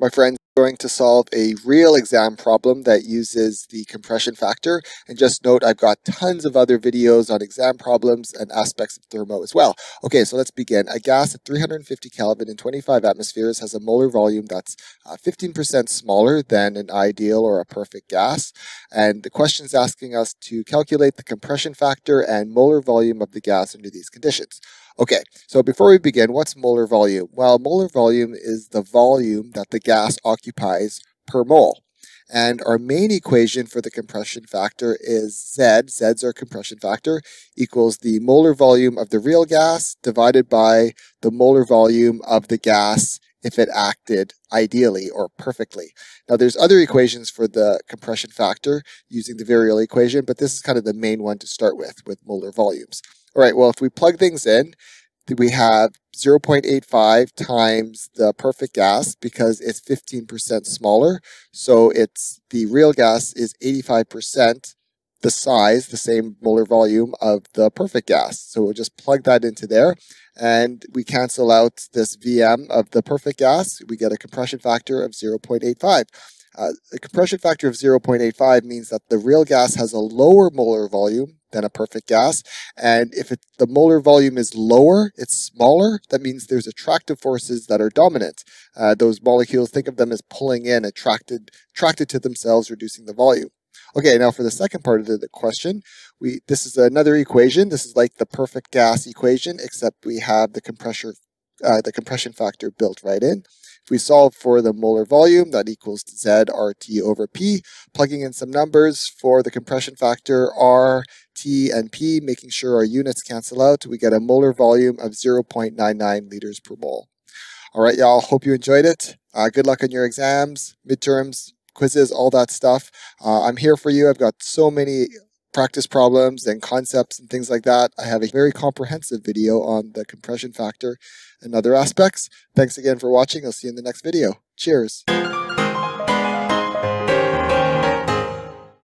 My friends, going to solve a real exam problem that uses the compression factor. And just note, I've got tons of other videos on exam problems and aspects of thermo as well. Okay, so let's begin. A gas at 350 Kelvin in 25 atmospheres has a molar volume that's 15% uh, smaller than an ideal or a perfect gas. And the question is asking us to calculate the compression factor and molar volume of the gas under these conditions. Okay, so before we begin, what's molar volume? Well, molar volume is the volume that the gas occupies per mole. And our main equation for the compression factor is Z, Z's our compression factor, equals the molar volume of the real gas divided by the molar volume of the gas if it acted ideally or perfectly. Now there's other equations for the compression factor using the virial equation, but this is kind of the main one to start with, with molar volumes. All right, well, if we plug things in, we have 0.85 times the perfect gas because it's 15% smaller. So it's the real gas is 85% the size, the same molar volume of the perfect gas. So we'll just plug that into there and we cancel out this VM of the perfect gas. We get a compression factor of 0.85. Uh, a compression factor of 0.85 means that the real gas has a lower molar volume than a perfect gas. And if it, the molar volume is lower, it's smaller, that means there's attractive forces that are dominant. Uh, those molecules, think of them as pulling in, attracted, attracted to themselves, reducing the volume. Okay, now for the second part of the, the question, we this is another equation. This is like the perfect gas equation, except we have the compressor, uh, the compression factor built right in. If we solve for the molar volume, that equals Z RT over P. Plugging in some numbers for the compression factor R, T, and P, making sure our units cancel out, we get a molar volume of 0.99 liters per mole. All right, y'all, hope you enjoyed it. Uh, good luck on your exams, midterms, quizzes, all that stuff. Uh, I'm here for you. I've got so many practice problems and concepts and things like that. I have a very comprehensive video on the compression factor and other aspects. Thanks again for watching. I'll see you in the next video. Cheers.